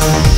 We'll